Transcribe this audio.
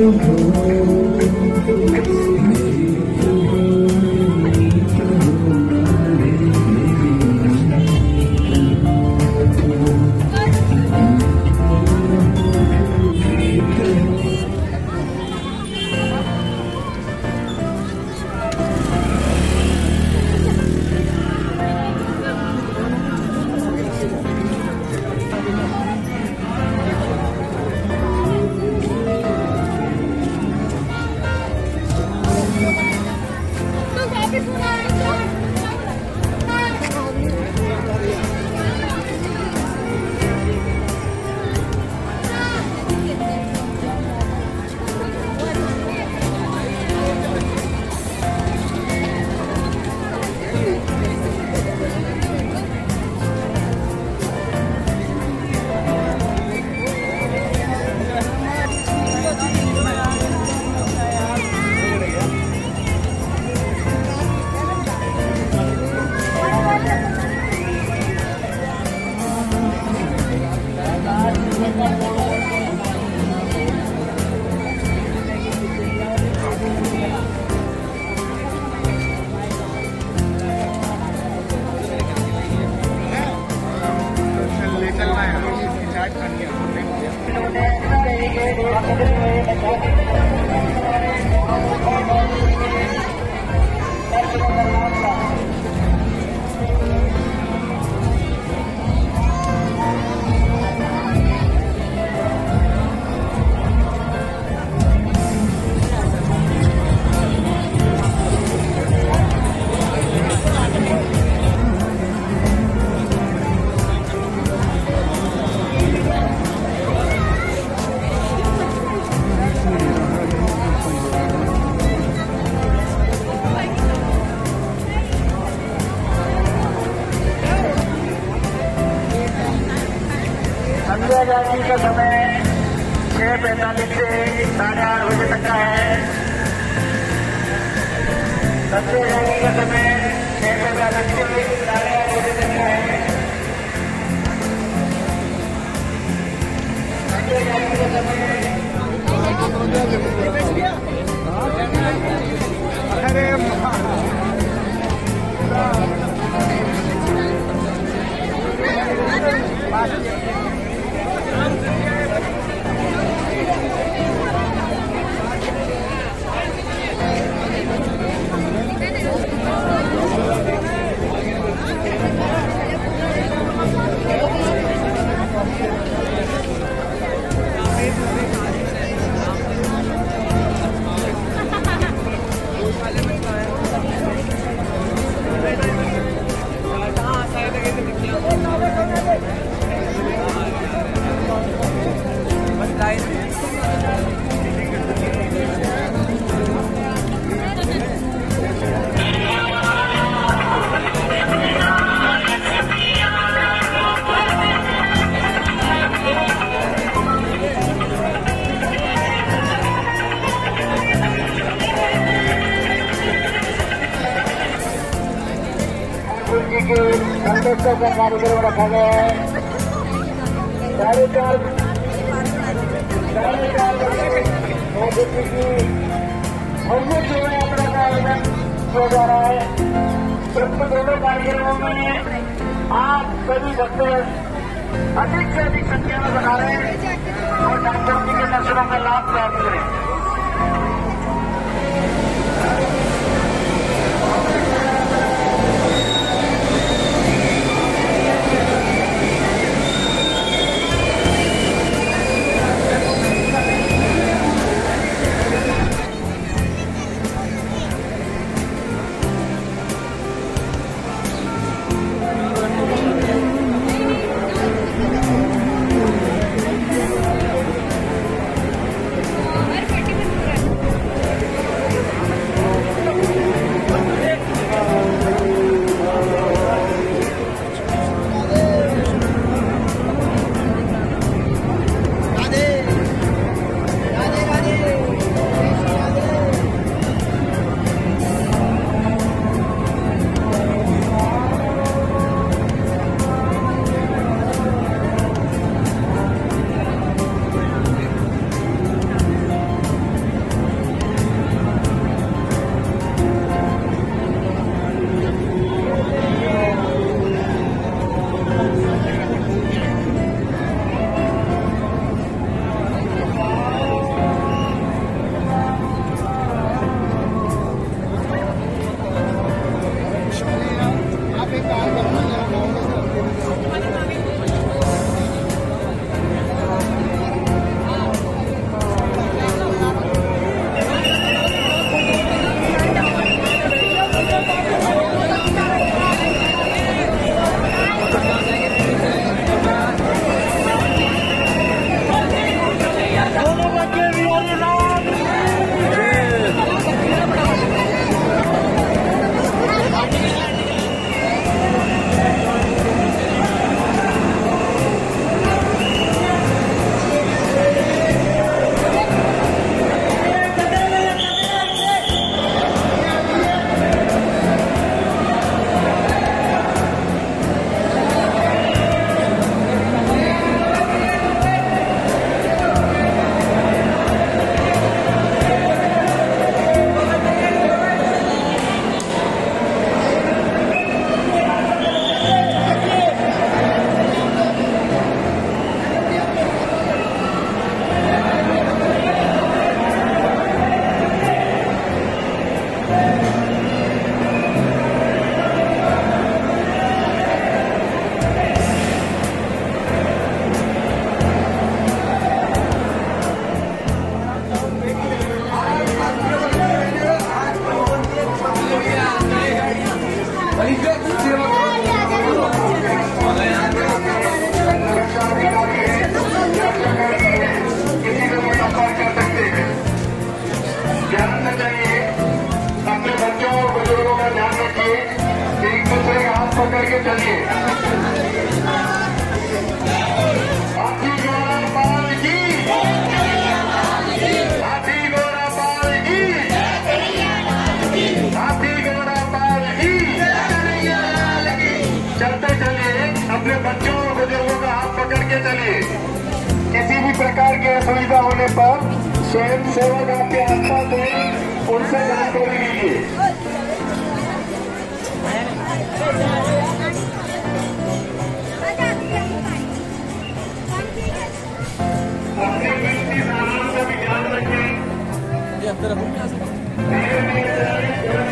Thank you. पैंतालीस से साढ़े आठ बजे तक का है संध्या जाति का समय छह पैंतालीस से साढ़े आठ बजे तक का है समय गुरु जी के संदेशों का कार्यक्रम रखा गया है साढ़े चार साढ़े की भव्य यात्रा का आयोजन किया जा रहा है प्रमुख दोनों कार्यक्रमों में आप सभी भक्त अधिक से अधिक संख्या में बना रहे हैं और डॉक्टर जी के दर्शनों का लाभ प्राप्त करें You know. का होने पर स्वयं सेवक आपके आसपास है उनसे जानकारी लीजिए Gracias.